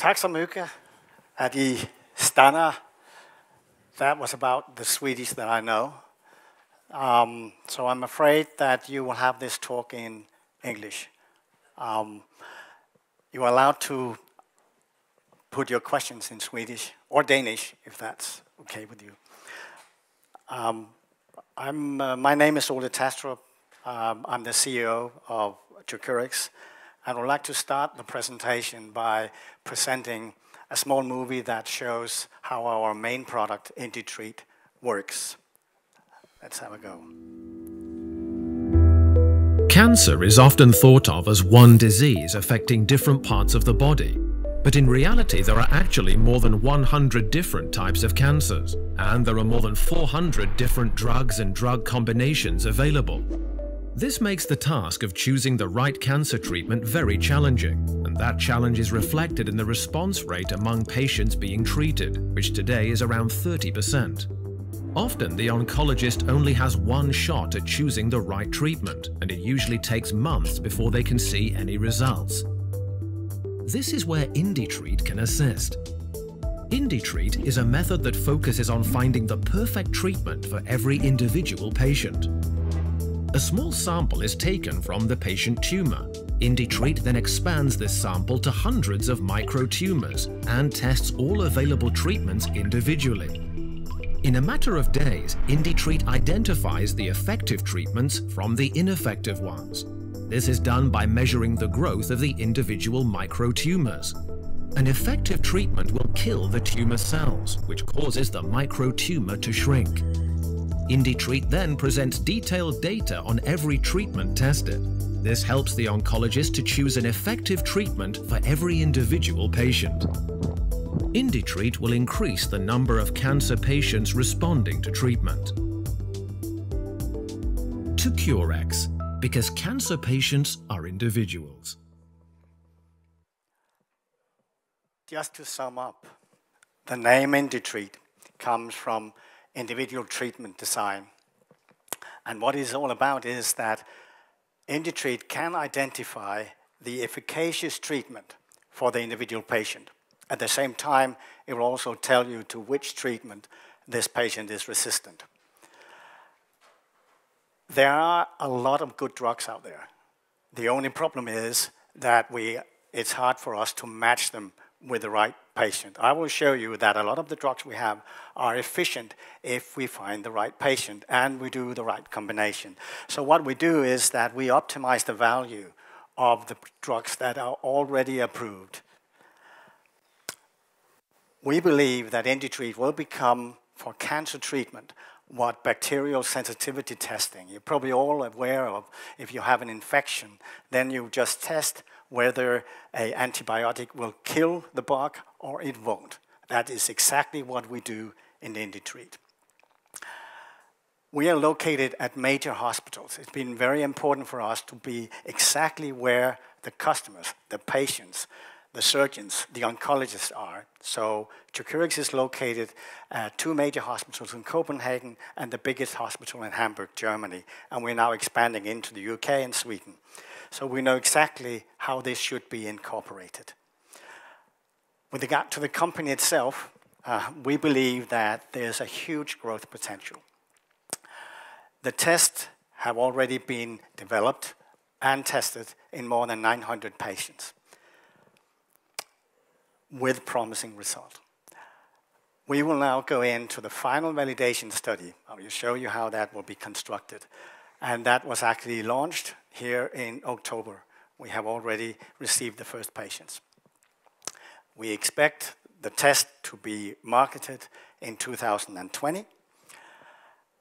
Tack så mycket att I. That was about the Swedish that I know. Um, so I'm afraid that you will have this talk in English. Um, you are allowed to put your questions in Swedish or Danish, if that's okay with you. Um, I'm, uh, my name is Ole Thastrup. Um, I'm the CEO of 2cureX. I would like to start the presentation by presenting a small movie that shows how our main product, IndiTreat, works. Let's have a go. Cancer is often thought of as one disease affecting different parts of the body. But in reality, there are actually more than 100 different types of cancers, and there are more than 400 different drugs and drug combinations available. This makes the task of choosing the right cancer treatment very challenging, and that challenge is reflected in the response rate among patients being treated, which today is around 30%. Often, the oncologist only has one shot at choosing the right treatment, and it usually takes months before they can see any results. This is where IndiTreat can assist. IndiTreat is a method that focuses on finding the perfect treatment for every individual patient. A small sample is taken from the patient tumor. IndiTreat then expands this sample to hundreds of microtumors and tests all available treatments individually. In a matter of days, IndiTreat identifies the effective treatments from the ineffective ones this is done by measuring the growth of the individual microtumors. An effective treatment will kill the tumor cells, which causes the microtumor to shrink. IndiTreat then presents detailed data on every treatment tested. This helps the oncologist to choose an effective treatment for every individual patient. IndiTreat will increase the number of cancer patients responding to treatment. 2cureX, because cancer patients are individuals. Just to sum up, the name IndiTreat comes from individual treatment design. And what it's all about is that IndiTreat can identify the efficacious treatment for the individual patient. At the same time, it will also tell you to which treatment this patient is resistant. There are a lot of good drugs out there. The only problem is that we, it's hard for us to match them with the right patient. I will show you that a lot of the drugs we have are efficient if we find the right patient and we do the right combination. So what we do is that we optimize the value of the drugs that are already approved. We believe that IndiTreat will become, for cancer treatment, what bacterial sensitivity testing. You're probably all aware of if you have an infection, then you just test whether an antibiotic will kill the bug or it won't. That is exactly what we do in IndiTreat. We are located at major hospitals. It's been very important for us to be exactly where the customers, the patients, the surgeons, the oncologists are. So 2cureX is located at two major hospitals in Copenhagen and the biggest hospital in Hamburg, Germany. And we're now expanding into the UK and Sweden. So we know exactly how this should be incorporated. With regard to the company itself, uh, we believe that there's a huge growth potential. The tests have already been developed and tested in more than 900 patients with promising result. We will now go into the final validation study. I will show you how that will be constructed. And that was actually launched here in October. We have already received the first patients. We expect the test to be marketed in 2020.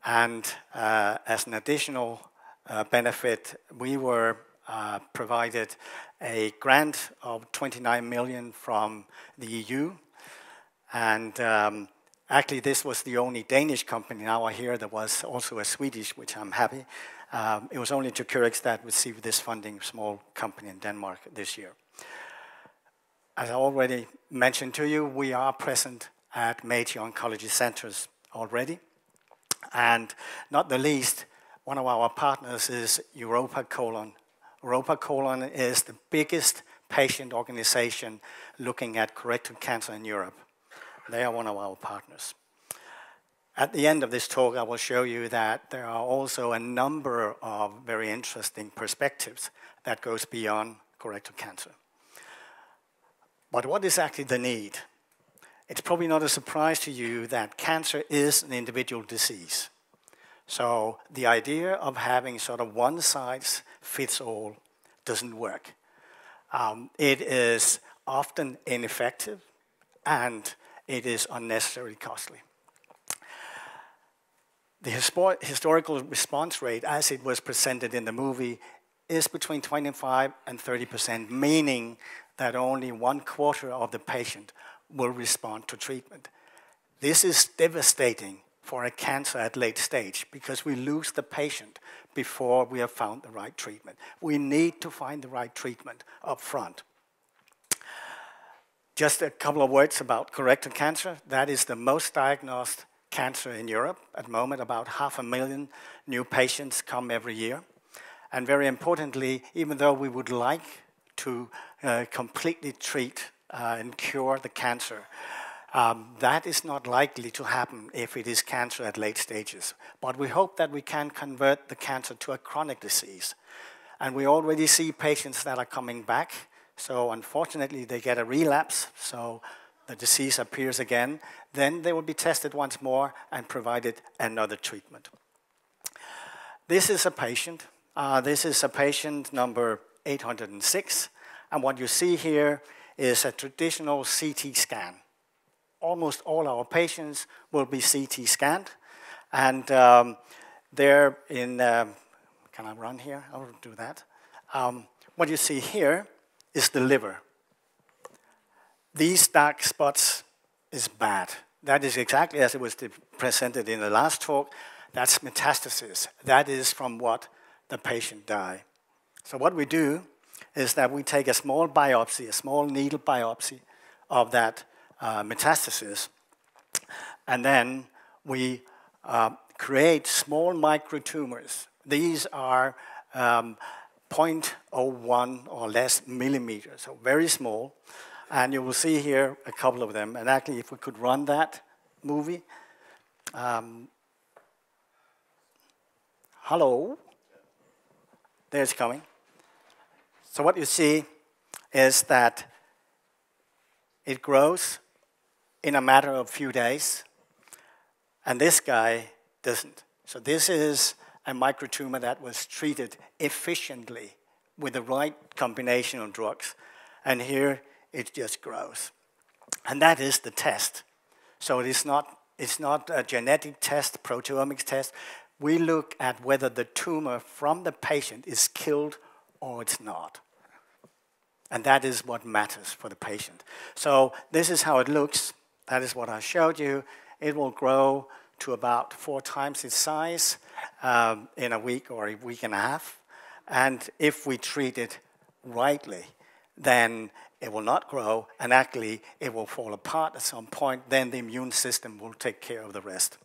And uh, as an additional uh, benefit, we were uh, provided a grant of 29 million from the EU. And um, actually, this was the only Danish company. Now I hear there was also a Swedish, which I'm happy. Um, it was only 2cureX that received this funding, small company in Denmark this year. As I already mentioned to you, we are present at major oncology centers already. And not the least, one of our partners is Europa Colon Europa Colon is the biggest patient organization looking at colorectal cancer in Europe. They are one of our partners. At the end of this talk, I will show you that there are also a number of very interesting perspectives that goes beyond colorectal cancer. But what is actually the need? It's probably not a surprise to you that cancer is an individual disease. So the idea of having sort of one size fits all doesn't work. Um, it is often ineffective and it is unnecessarily costly. The historical response rate, as it was presented in the movie, is between 25 and 30 percent, meaning that only one quarter of the patient will respond to treatment. This is devastating for a cancer at late stage because we lose the patient before we have found the right treatment. We need to find the right treatment up front. Just a couple of words about colorectal cancer. That is the most diagnosed cancer in Europe at the moment. About half a million new patients come every year. And very importantly, even though we would like to uh, completely treat uh, and cure the cancer, um, that is not likely to happen if it is cancer at late stages. But we hope that we can convert the cancer to a chronic disease. And we already see patients that are coming back. So unfortunately, they get a relapse. So the disease appears again. Then they will be tested once more and provided another treatment. This is a patient. Uh, this is a patient number 806. And what you see here is a traditional CT scan almost all our patients will be CT scanned. And um, they're in, um, can I run here? I will do that. Um, what you see here is the liver. These dark spots is bad. That is exactly as it was presented in the last talk. That's metastasis. That is from what the patient died. So what we do is that we take a small biopsy, a small needle biopsy of that uh, metastasis. And then we uh, create small microtumors. These are um, 0.01 or less millimeters, so very small. And you will see here a couple of them. And actually, if we could run that movie. Um, hello. There's coming. So what you see is that it grows in a matter of few days, and this guy doesn't. So this is a microtumor that was treated efficiently with the right combination of drugs, and here it just grows. And that is the test. So it is not, it's not a genetic test, proteomics test. We look at whether the tumor from the patient is killed or it's not. And that is what matters for the patient. So this is how it looks. That is what I showed you. It will grow to about four times its size um, in a week or a week and a half. And if we treat it rightly, then it will not grow, and actually it will fall apart at some point. Then the immune system will take care of the rest.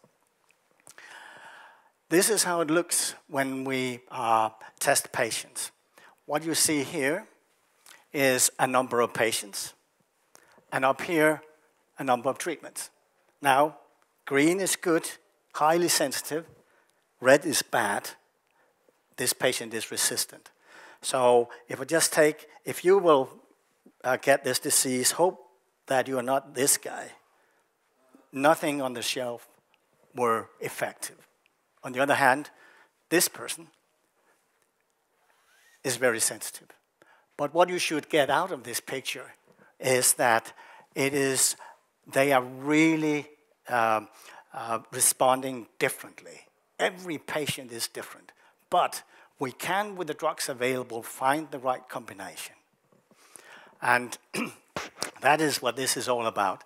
This is how it looks when we uh, test patients. What you see here is a number of patients, and up here, a number of treatments. Now, green is good, highly sensitive, red is bad, this patient is resistant. So if we just take, if you will uh, get this disease, hope that you are not this guy. Nothing on the shelf were effective. On the other hand, this person is very sensitive. But what you should get out of this picture is that it is, they are really um, uh, responding differently. Every patient is different. But we can, with the drugs available, find the right combination. And that is what this is all about.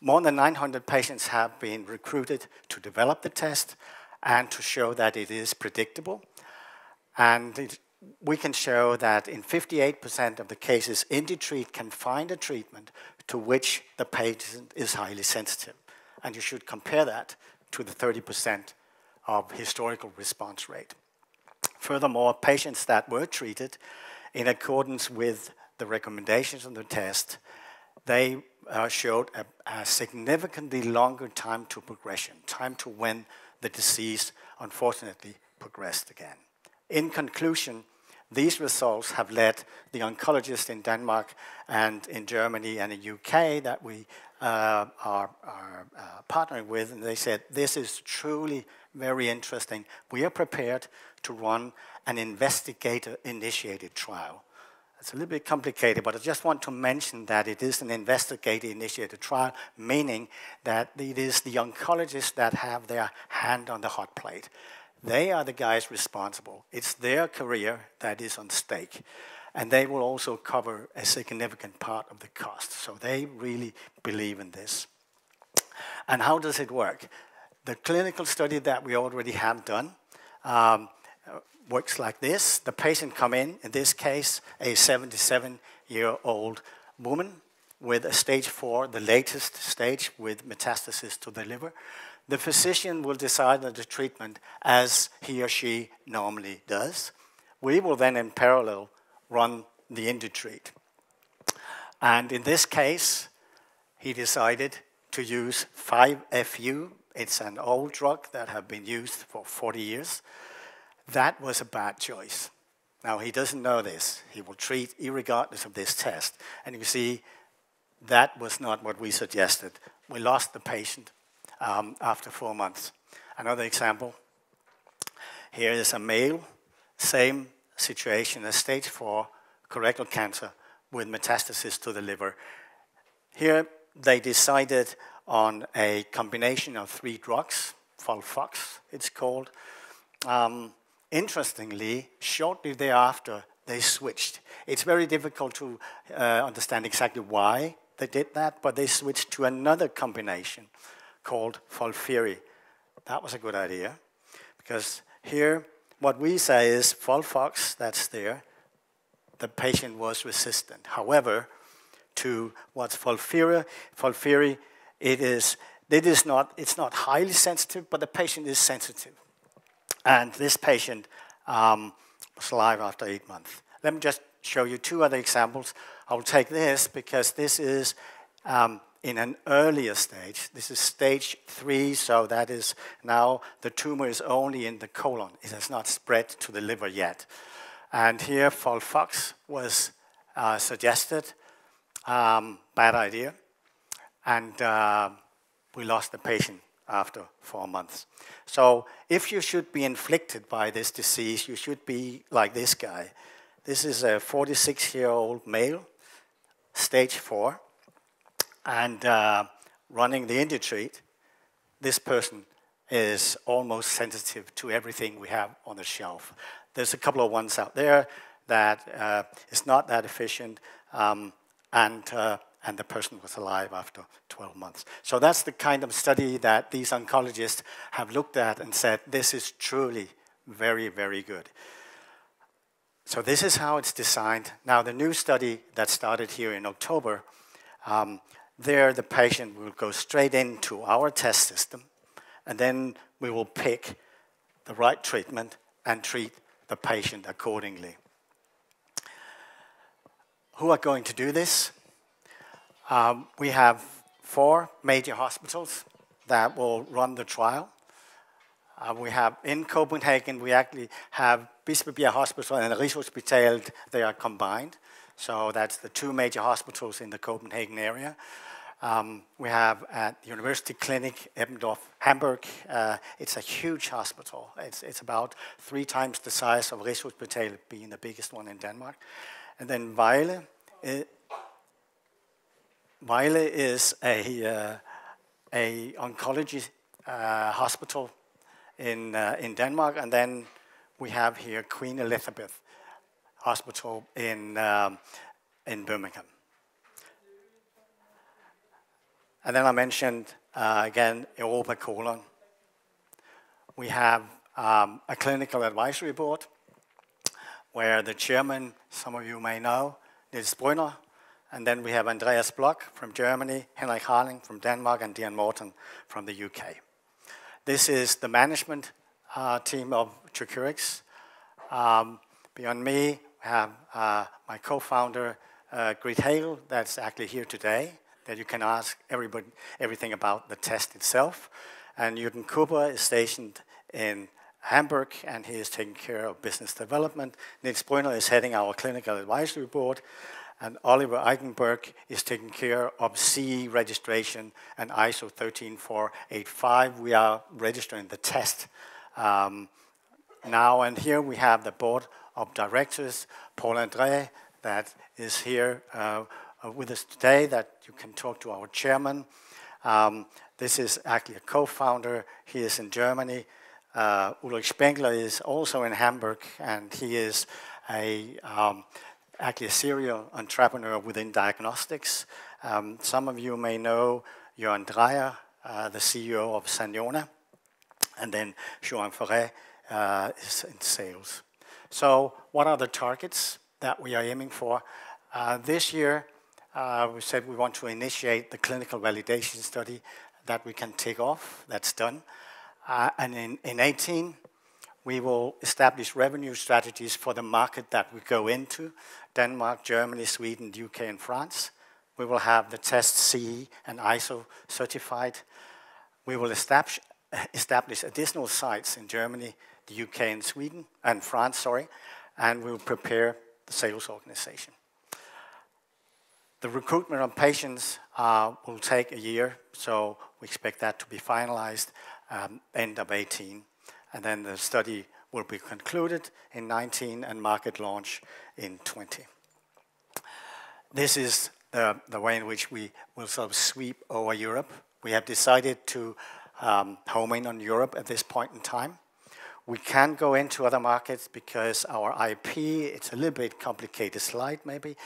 More than 900 patients have been recruited to develop the test and to show that it is predictable. And it, we can show that in 58% of the cases, IndiTreat can find a treatment to which the patient is highly sensitive. And you should compare that to the 30% of historical response rate. Furthermore, patients that were treated in accordance with the recommendations on the test, they uh, showed a, a, significantly longer time to progression, time to when the disease unfortunately progressed again. In conclusion, these results have led the oncologists in Denmark and in Germany and the UK that we uh, are, are uh, partnering with, and they said, this is truly very interesting. We are prepared to run an investigator-initiated trial. It's a little bit complicated, but I just want to mention that it is an investigator-initiated trial, meaning that it is the oncologists that have their hand on the hot plate. They are the guys responsible. It's their career that is on stake. And they will also cover a significant part of the cost. So they really believe in this. And how does it work? The clinical study that we already have done um, works like this. The patient come in, in this case, a 77-year-old woman with a stage four, the latest stage with metastasis to the liver the physician will decide on the treatment as he or she normally does. We will then, in parallel, run the IndiTreat. And in this case, he decided to use 5-FU. It's an old drug that has been used for 40 years. That was a bad choice. Now, he doesn't know this. He will treat regardless of this test. And you see, that was not what we suggested. We lost the patient um, after four months. Another example, here is a male, same situation as stage four colorectal cancer with metastasis to the liver. Here they decided on a combination of three drugs, FOLFOX it's called. Um, interestingly, shortly thereafter, they switched. It's very difficult to uh, understand exactly why they did that, but they switched to another combination called FOLFIRI. That was a good idea because here what we say is FOLFOX, that's there, the patient was resistant. However, to what's FOLFIRI, FOLFIRI, it is, it is not, it's not highly sensitive, but the patient is sensitive. And this patient um, was alive after eight months. Let me just show you two other examples. I'll take this because this is um, in an earlier stage. This is stage three, so that is now the tumor is only in the colon. It has not spread to the liver yet. And here, FOLFOX was uh, suggested. Um, bad idea. And uh, we lost the patient after four months. So if you should be inflicted by this disease, you should be like this guy. This is a 46-year-old male, stage four and uh, running the IndiTreat, this person is almost sensitive to everything we have on the shelf. There's a couple of ones out there that uh, is not that efficient, um, and, uh, and the person was alive after 12 months. So that's the kind of study that these oncologists have looked at and said, this is truly very, very good. So this is how it's designed. Now, the new study that started here in October um, there, the patient will go straight into our test system, and then we will pick the right treatment and treat the patient accordingly. Who are going to do this? Um, we have four major hospitals that will run the trial. Uh, we have in Copenhagen, we actually have Bispebjerg Hospital and Rigshospitalet, they are combined. So that's the two major hospitals in the Copenhagen area. Um, we have at the University Clinic Eppendorf, Hamburg. Uh, it's a huge hospital. It's, it's about three times the size of Rigshospitalet, being the biggest one in Denmark. And then Vejle, it, is a, uh, a oncology uh, hospital in, uh, in Denmark. And then we have here Queen Elizabeth Hospital in, um, in Birmingham. And then I mentioned, uh, again, Europa Colon. We have um, a clinical advisory board where the chairman, some of you may know, Nils Brünner, and then we have Andreas Block from Germany, Henrik Harling from Denmark, and Dion Morton from the UK. This is the management uh, team of 2cureX. Um, beyond me, have uh, my co-founder, uh, Grith Hagel, that's actually here today, that you can ask everybody everything about the test itself. And Jürgen Cooper is stationed in Hamburg, and he is taking care of business development. Nils Brünner is heading our clinical advisory board, and Oliver Eichenberg is taking care of CE registration and ISO 13485. We are registering the test um, now, and here we have the board of directors, Paul Andre, that is here uh, with us today, that you can talk to our chairman. Um, this is actually a co-founder. He is in Germany. Uh, Ulrich Spengler is also in Hamburg, and he is a um, actually a serial entrepreneur within diagnostics. Um, some of you may know Jørn Drejer, uh, the CEO of Saniona, and then Joan Ferret uh, is in sales. So, what are the targets that we are aiming for? Uh, this year, uh, we said we want to initiate the clinical validation study that we can take off. That's done. Uh, and in, in 18, we will establish revenue strategies for the market that we go into Denmark, Germany, Sweden, UK, and France. We will have the test CE and ISO certified. We will establish additional sites in Germany, the UK, and Sweden, and France, sorry, and we will prepare the sales organization. The recruitment of patients uh, will take a year, so we expect that to be finalized um, end of 18. And then the study will be concluded in 19 and market launch in 20. This is the, the way in which we will sort of sweep over Europe. We have decided to um, home in on Europe at this point in time. We can't go into other markets because our IP, it's a little bit complicated slide maybe,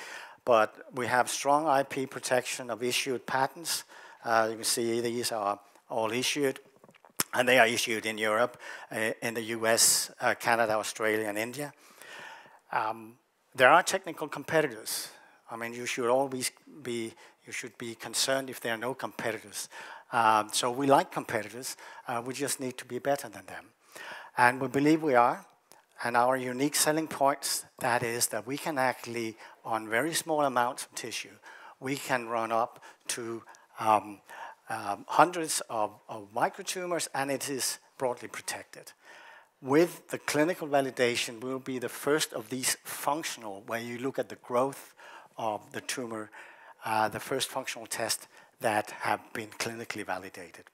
but we have strong IP protection of issued patents. Uh, you can see these are all issued, and they are issued in Europe, uh, in the US, uh, Canada, Australia, and India. Um, there are technical competitors. I mean, you should always be, you should be concerned if there are no competitors. Um, so we like competitors, uh, we just need to be better than them. And we believe we are. And our unique selling points, that is that we can actually, on very small amounts of tissue, we can run up to um, um, hundreds of, of microtumors and it is broadly protected. With the clinical validation, we'll be the first of these functional, where you look at the growth of the tumor, uh, the first functional test that have been clinically validated.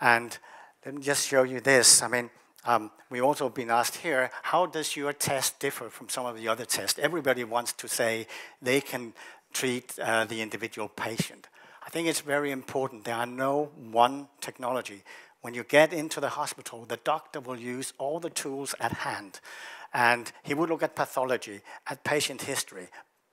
And let me just show you this. I mean, um, we also been asked here, how does your test differ from some of the other tests? Everybody wants to say they can treat uh, the individual patient. I think it's very important. There are no one technology. When you get into the hospital, the doctor will use all the tools at hand. And he would look at pathology, at patient history,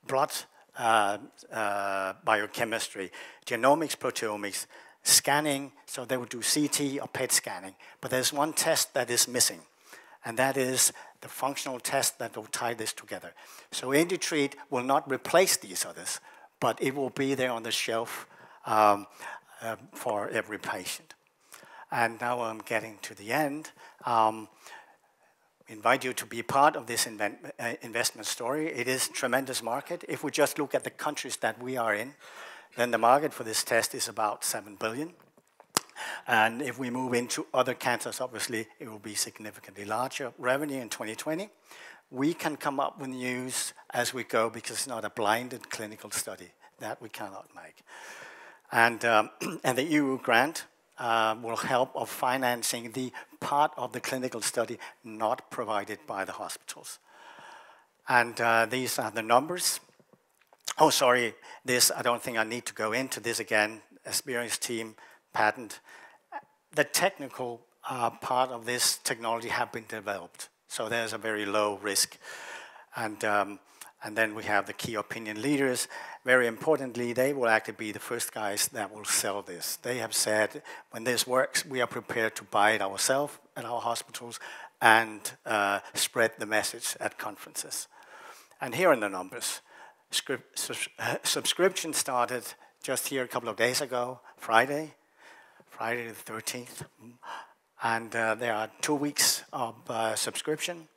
blood uh, uh, biochemistry, genomics, proteomics, scanning, so they would do CT or PET scanning. But there's one test that is missing, and that is the functional test that will tie this together. So IndiTreat will not replace these others, but it will be there on the shelf um, uh, for every patient. And now I'm getting to the end. Um, invite you to be part of this invent, uh, investment story. It is a tremendous market. If we just look at the countries that we are in, then the market for this test is about 7 billion. And if we move into other cancers, obviously, it will be significantly larger revenue in 2020. We can come up with news as we go because it's not a blinded clinical study. That we cannot make. And, um, and the EU grant uh, will help of financing the part of the clinical study not provided by the hospitals. And uh, these are the numbers. Oh, sorry, this, I don't think I need to go into this again. Experienced team, patent. The technical uh, part of this technology have been developed. So there's a very low risk. And, um, and then we have the key opinion leaders. Very importantly, they will actually be the first guys that will sell this. They have said, when this works, we are prepared to buy it ourselves at our hospitals and uh, spread the message at conferences. And here are the numbers subscription started just here a couple of days ago, Friday, Friday the 13th. And uh, there are two weeks of uh, subscription.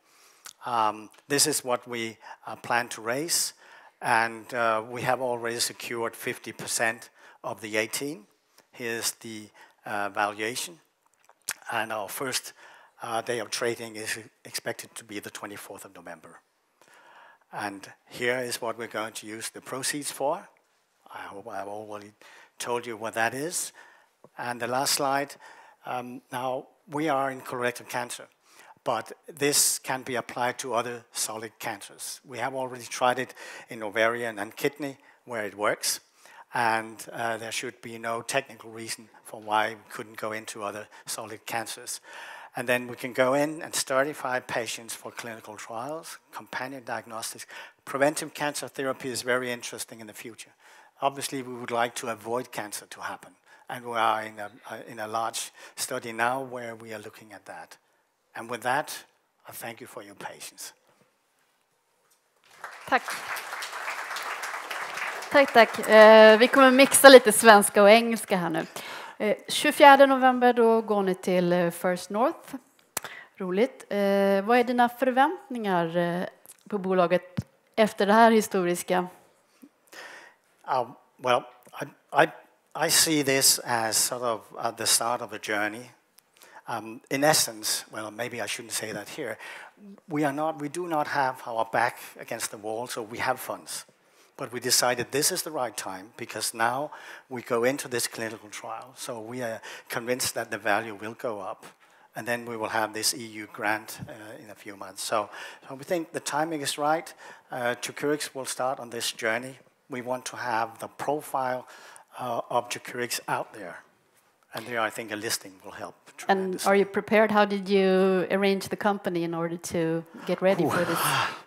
Um, this is what we uh, plan to raise. and uh, we have already secured 50% of the 18. Here's the uh, valuation, and our first uh, day of trading is expected to be the 24th of November. And here is what we're going to use the proceeds for. I hope I've already told you what that is. And the last slide, um, now we are in colorectal cancer, but this can be applied to other solid cancers. We have already tried it in ovarian and kidney where it works, and uh, there should be no technical reason for why we couldn't go into other solid cancers. And then we can go in and stratify patients for clinical trials, companion diagnostics. Preventive cancer therapy is very interesting in the future. Obviously, we would like to avoid cancer to happen. And we are in a, in a large study now where we are looking at that. And with that, I thank you for your patience. Tack. Tack, tack. Eh, vi kommer mixa lite svenska och engelska här nu. Eh, 24 november då går ni till eh, First North. Roligt. Eh, vad är dina förväntningar på bolaget efter det här historiska? Um, well, I, I, I see this as sort of at the start of a journey. Um, in essence, well, maybe I shouldn't say that here. We are not, we do not have our back against the wall, so we have funds. But we decided this is the right time because now we go into this clinical trial. So we are convinced that the value will go up. And then we will have this EU grant uh, in a few months. So, so we think the timing is right. Uh, will start on this journey. We want to have the profile uh, of 2cureX out there. And there, I think a listing will help. And are you prepared? How did you arrange the company in order to get ready Ooh. for this?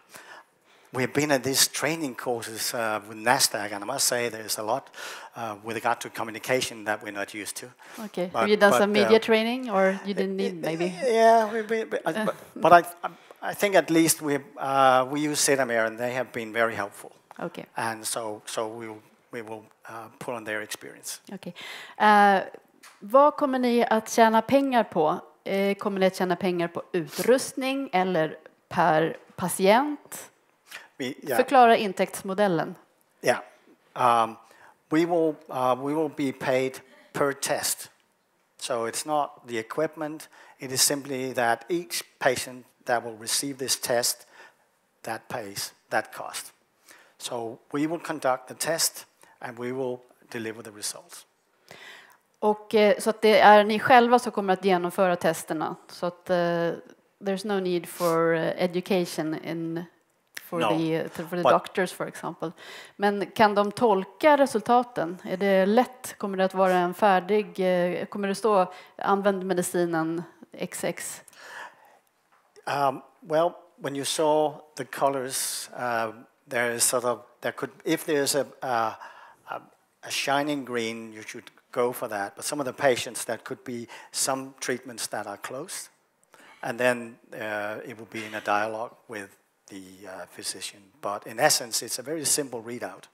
We've been at these training courses uh, with NASDAQ, and I must say there's a lot uh, with regard to communication that we're not used to. Okay. But, Have you done but, some media uh, training, or you didn't need maybe? Yeah, we, we, we, but, but I, I think at least we, uh, we use Sedermera, and they have been very helpful. Okay. And so, so we will, we will uh, pull on their experience. Okay. Uh, vad kommer ni att tjäna pengar på? kommer ni att tjäna pengar på utrustning eller per patient? We, yeah. Förklara intäktsmodellen. Yeah. Um, we, will, uh, we will be paid per test. So it's not the equipment, it is simply that each patient that will receive this test, that pays that cost. So we will conduct the test and we will deliver the results. Och eh, så att det är ni själva som kommer att genomföra testerna så att uh, there's no need for uh, education in for no. the, for the doctors for example. Men kan de tolka resultaten? Är det lätt? Kommer det att vara en färdig, eh, kommer det stå använd medicinen XX? Um, well, when you saw the colors, uh, there is sort of, there could, if there's a, uh, a, a shining green, you should go for that. But some of the patients, that could be some treatments that are closed. And then uh, it will be in a dialogue with the uh, physician. But in essence, it's a very simple readout.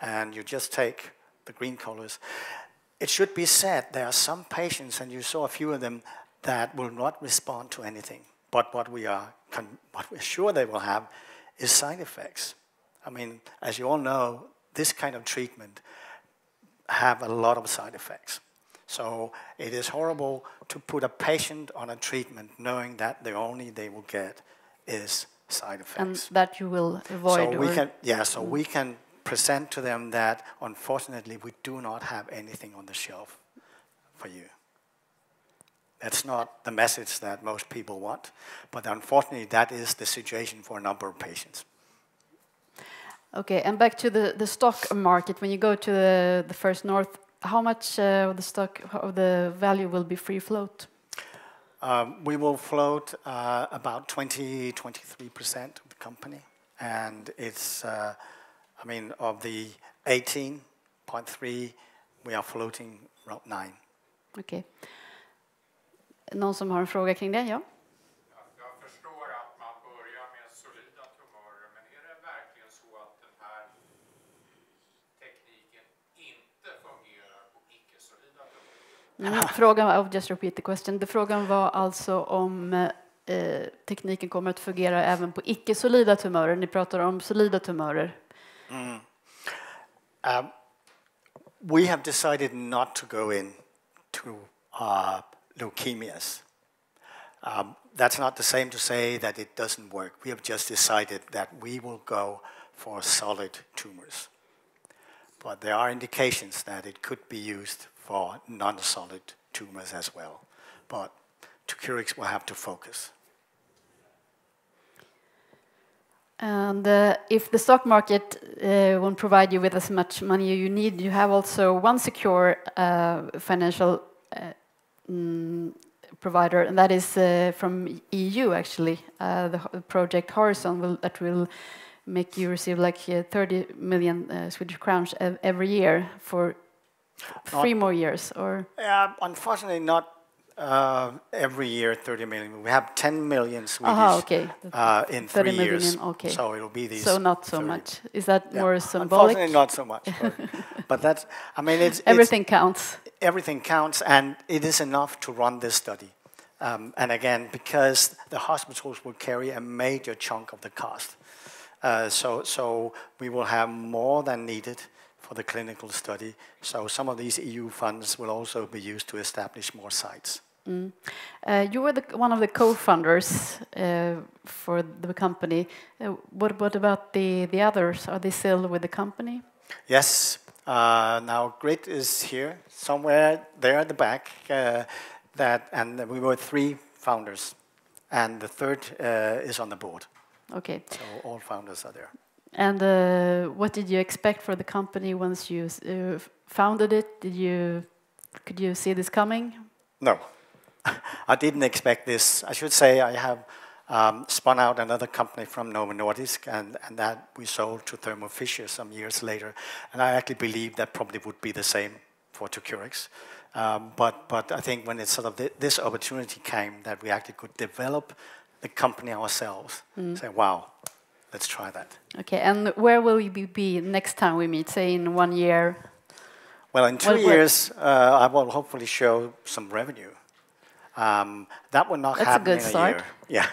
And you just take the green colors. It should be said there are some patients, and you saw a few of them, that will not respond to anything. But what we are, what we're sure they will have is side effects. I mean, as you all know, this kind of treatment have a lot of side effects. So it is horrible to put a patient on a treatment knowing that the only they will get is side effects. And that you will avoid. So we can, yeah, so we can present to them that unfortunately we do not have anything on the shelf for you. That's not the message that most people want, but unfortunately that is the situation for a number of patients. Okay, and back to the, the stock market. When you go to the, the First North, how much uh, of the stock of the value will be free float? Um, we will float uh, about 20, 23% of the company. And it's, uh, I mean, of the 18.3, we are floating around 9. Okay. Någon som har en fråga kring det? Ja. Mm, frågan, I'll just repeat the question. The frågan var alltså om eh, tekniken kommer att fungera även på icke-solida tumörer. Ni pratar om solida tumörer. Um, we have decided not to go into uh, leukemias. Um, that's not the same to say that it doesn't work. We have just decided that we will go for solid tumors. But there are indications that it could be used for non-solid tumors as well. But 2cureX will have to focus. And uh, if the stock market uh, won't provide you with as much money you need, you have also one secure uh, financial uh, mm, provider, and that is uh, from EU actually, uh, the project Horizon will, that will make you receive like 30 million Swedish crowns every year for three more years, or? unfortunately, not uh, every year, 30 million. We have 10 million Swedish Aha, okay. uh, in 30 three years. okay. So it'll be these. So not so 30. much. Is that yeah. more symbolic? Unfortunately, not so much. But, but that's, I mean, it's. Everything it's, counts. Everything counts, and it is enough to run this study. Um, and again, because the hospitals will carry a major chunk of the cost. Uh, so, so we will have more than needed for the clinical study. So some of these EU funds will also be used to establish more sites. Mm. Uh, you were the, one of the co-founders uh, for the company. Uh, what, what about the, the others? Are they still with the company? Yes. Uh, now, Grith is here, somewhere there at the back. Uh, that, and we were three founders, and the third uh, is on the board. Okay. So all founders are there. And what did you expect for the company once you founded it? Did you could you see this coming? No. I didn't expect this. I should say I have um, spun out another company from Novo Nordisk, and, and that we sold to Thermo Fisher some years later. And I actually believe that probably would be the same for 2cureX. Um, but, but I think when it's sort of th this opportunity came that we actually could develop the company ourselves, mm. say, wow, let's try that. Okay, and where will you be next time we meet? Say in one year? Well, in two years, uh, I will hopefully show some revenue. Um, that will not That's happen a good in a start. year. Yeah.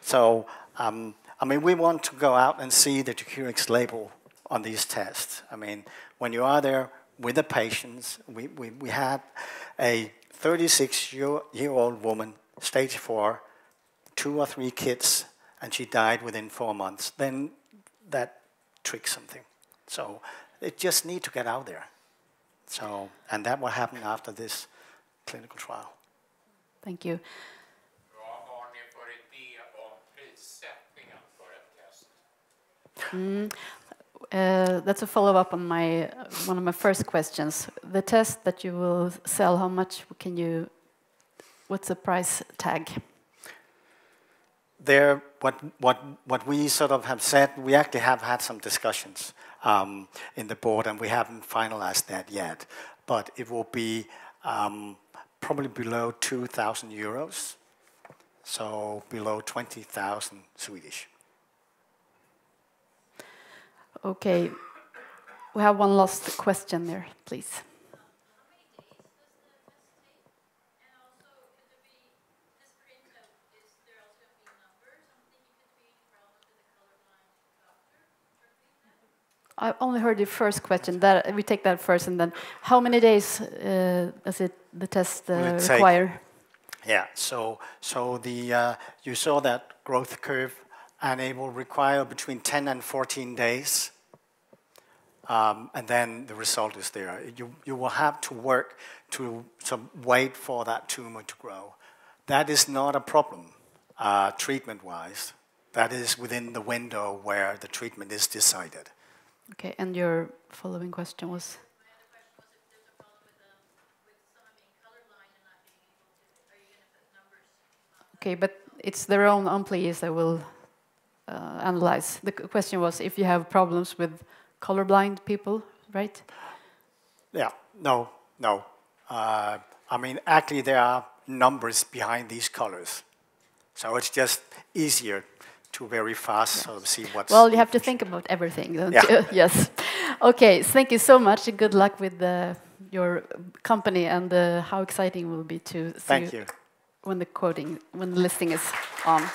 So, um, I mean, we want to go out and see the 2cureX label on these tests. I mean, when you are there with the patients, we, we, we had a 36-year-old woman, stage four, two or three kids, and she died within four months. Then that tricks something. So it just need to get out there. So, and that will happen after this clinical trial. Thank you. Mm, uh, that's a follow-up on my one of my first questions. The test that you will sell, how much can you? What's the price tag? There, what what what we sort of have said, we actually have had some discussions um, in the board, and we haven't finalized that yet. But it will be um, probably below 2,000 euros, so below 20,000 Swedish. Okay, we have one last question there, please. I only heard the first question. That we take that first, and then how many days uh, does it the test uh, require? Yeah. So so the uh, you saw that growth curve, and it will require between 10 and 14 days, um, and then the result is there. You you will have to work to to wait for that tumor to grow. That is not a problem, uh, treatment-wise. That is within the window where the treatment is decided. Okay, and your following question was? Okay, but it's their own employees that will uh, analyze. The question was if you have problems with colorblind people, right? Yeah, no, no. Uh, I mean, actually, there are numbers behind these colors. So it's just easier to very fast yes. of see what's. Well, you have to think about everything, don't yeah. you? yes. Okay, thank you so much. And good luck with the, your company and uh, how exciting it will be to see thank you. when the quoting, when the listing is on.